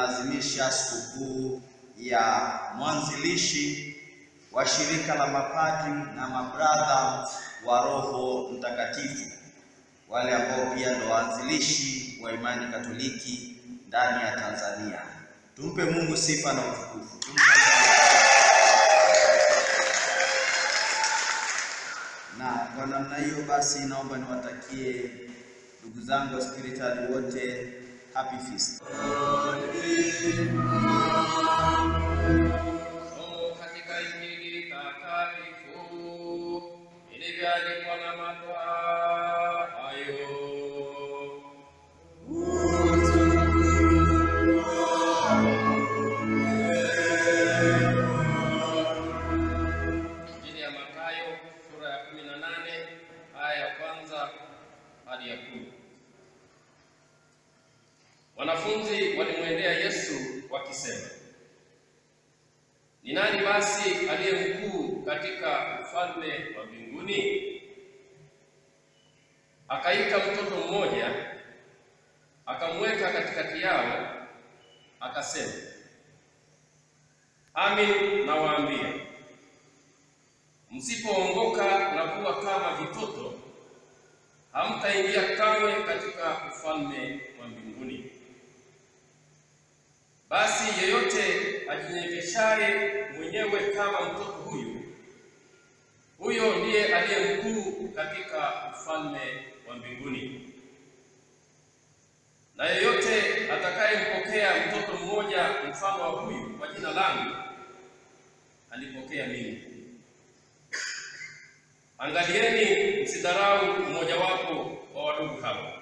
Tunaadhimisha sikukuu ya mwanzilishi wa shirika la mapadri na mabradha wa Roho Mtakatifu, wale ambao pia ndio waanzilishi wa imani Katoliki ndani ya Tanzania. Tumpe Mungu sifa na utukufu. Na kwa namna hiyo basi, naomba niwatakie ndugu zangu wa spiritual wote happy feast. Wakisema, ni nani basi aliye mkuu katika ufalme wa mbinguni? Akaita mtoto mmoja, akamweka katikati yao, akasema, amin nawaambia, msipoongoka na kuwa kama vitoto, hamtaingia kamwe katika ufalme wa mbinguni. Basi yeyote ajinyegeshaye mwenyewe kama mtoto huyu, huyo ndiye aliye mkuu katika ufalme wa mbinguni. Na yeyote atakayempokea mtoto mmoja mfano wa huyu kwa jina langu, alipokea mimi. Angalieni, msidharau mmojawapo wa wadogo hawa,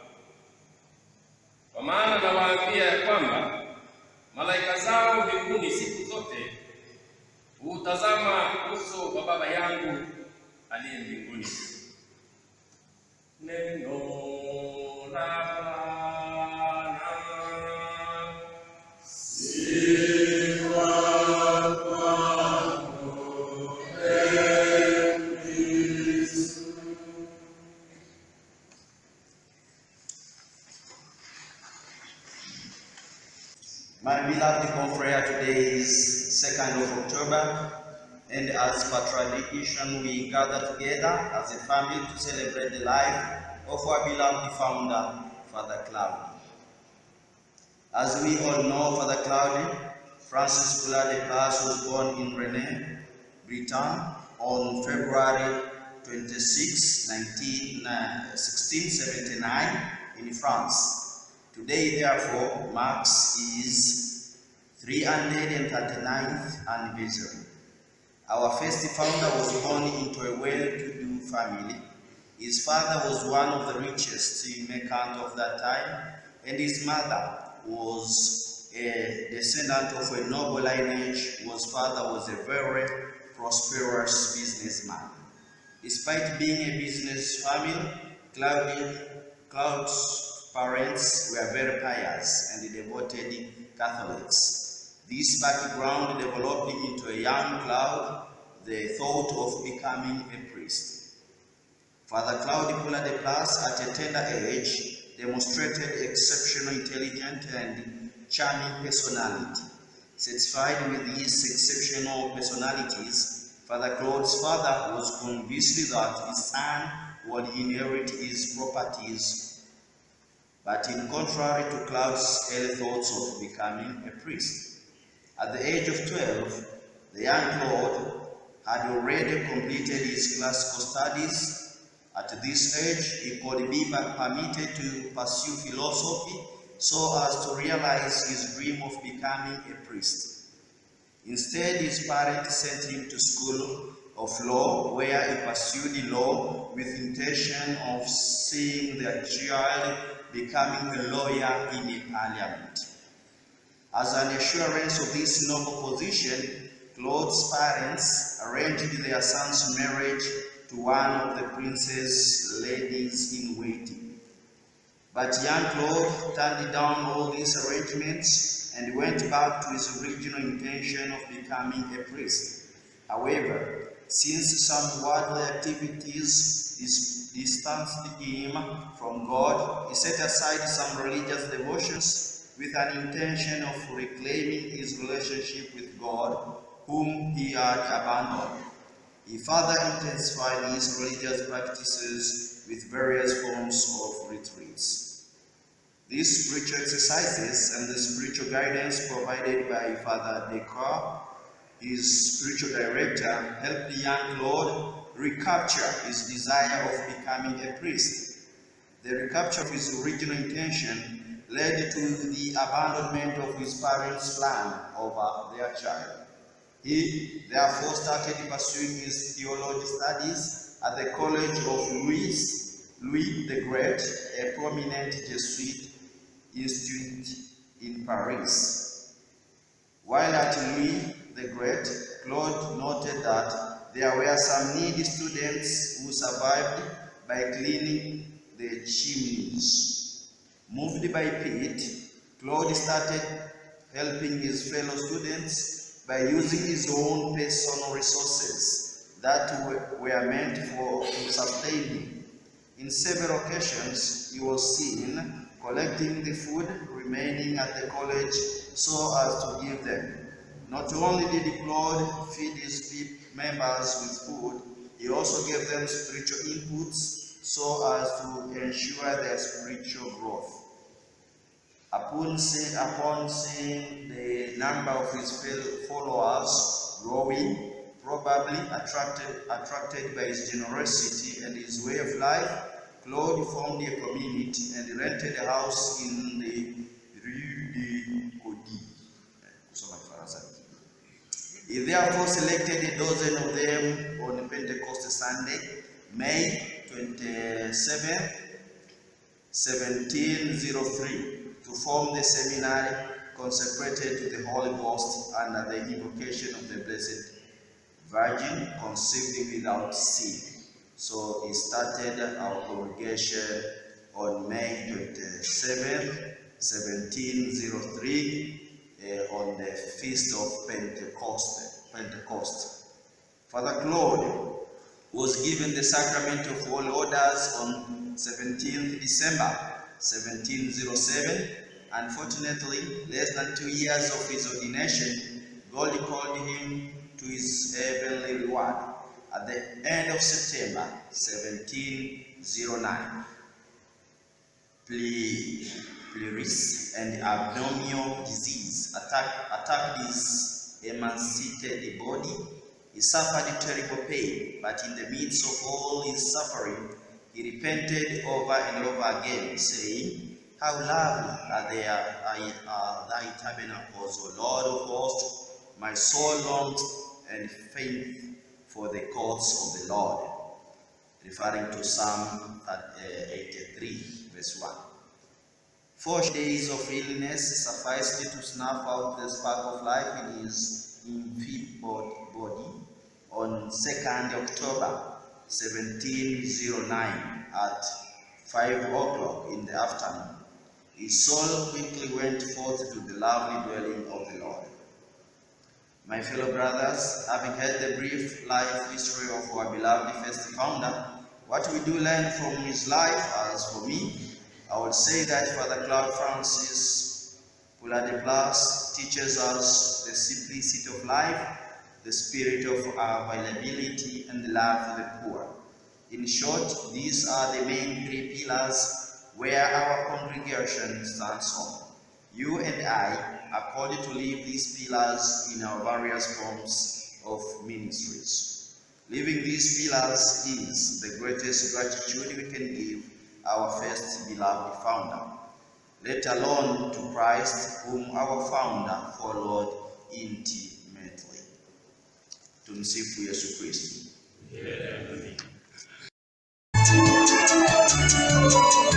kwa maana nawaambia ya kwamba malaika zao mbinguni siku zote huutazama uso wa Baba yangu aliye mbinguni. Neno My beloved confrere, today is 2nd of October, and as per tradition, we gather together as a family to celebrate the life of our beloved founder, Father Claude. As we all know, Father Claude, Francis de Place was born in Rennes, Britain, on February 26, 19, uh, 1679 in France. Today, therefore, marks his 339th anniversary. Our first founder was born into a well-to-do family. His father was one of the richest merchants of that time, and his mother was a descendant of a noble lineage, whose father was a very prosperous businessman. Despite being a business family, Claudia, Claude's parents were very pious and devoted Catholics. This background developed into a young Claude the thought of becoming a priest. Father Claude Poullart des Places, at a tender age, demonstrated exceptional intelligence and charming personality. Satisfied with these exceptional personalities, Father Claude's father was convinced that his son would inherit his properties, but in contrary to Claude's early thoughts of becoming a priest. At the age of 12, the young Claude had already completed his classical studies. At this age, he could be permitted to pursue philosophy so as to realize his dream of becoming a priest. Instead, his parents sent him to school of law, where he pursued law with intention of seeing their child becoming a lawyer in the parliament. As an assurance of this noble position, Claude's parents arranged their son's marriage to one of the prince's ladies in waiting. But young Claude turned down all these arrangements and went back to his original intention of becoming a priest. However, since some worldly activities distanced him from God, he set aside some religious devotions with an intention of reclaiming his relationship with God, whom he had abandoned. He further intensified his religious practices with various forms of retreats. These spiritual exercises and the spiritual guidance provided by Father Descartes, his spiritual director, helped the young Lord recapture his desire of becoming a priest. The recapture of his original intention led to the abandonment of his parents' plan over their child. He therefore started pursuing his theology studies at the College of Louis, Louis the Great, a prominent Jesuit institute in Paris. While at Louis the Great, Claude noted that there were some needy students who survived by cleaning the chimneys. Moved by pity, Claude started helping his fellow students by using his own personal resources that were, meant for to sustain him. In several occasions, he was seen collecting the food remaining at the college so as to give them. Not only did the Lord feed his members with food, he also gave them spiritual inputs so as to ensure their spiritual growth. Upon seeing, upon seeing the number of his followers growing, probably attracted, attracted by his generosity and his way of life, Claude formed a community and rented a house in the He therefore selected a dozen of them on Pentecost Sunday, May 27, 1703, to form the seminary consecrated to the Holy Ghost under the invocation of the Blessed Virgin, conceived without sin. So he started our congregation on May 27, 1703, uh, on the feast of Pentecost. Pentecost. Father Claude was given the sacrament of holy orders on 17th December 1707. Unfortunately, less than two years of his ordination, God called him to his heavenly reward at the end of September 1709. Ple- Pleurisy and abdominal disease attacked, attacked his emaciated body. He suffered terrible pain, but in the midst of all his suffering, he repented over and over again, saying, How lovely are, they are, are thy tabernacles, O Lord of hosts! My soul longs and faint for the courts of the Lord. Referring to Psalm uh, 83, verse 1. Four days of illness sufficed to snuff out the spark of life in his enfeebled body. On 2nd October 1709 at 5 o'clock in the afternoon, his soul quickly went forth to the lovely dwelling of the Lord. My fellow brothers, having heard the brief life history of our beloved first founder, what we do learn from his life, as for me, I would say that Father Claude Francis Poullart des Places teaches us the simplicity of life, the spirit of availability, and the love for the poor. In short, these are the main three pillars where our congregation stands on. You and I are called to live these pillars in our various forms of ministries. Living these pillars is the greatest gratitude we can give our first beloved founder, let alone to Christ, whom our founder followed intimately. Tumsifu Yesu Kristo. Thank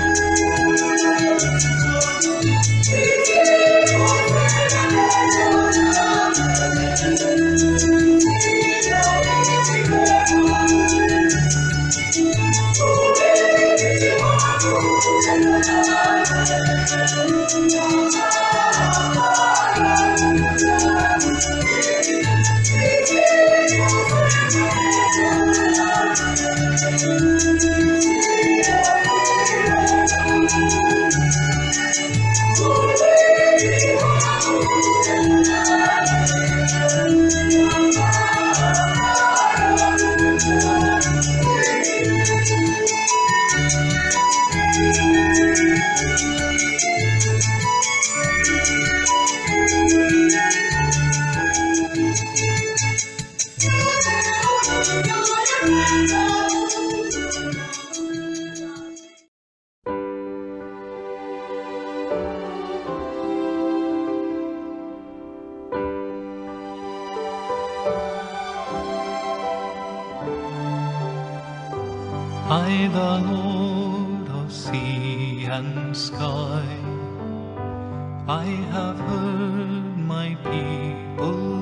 I, the Lord of sea and sky, I have heard my people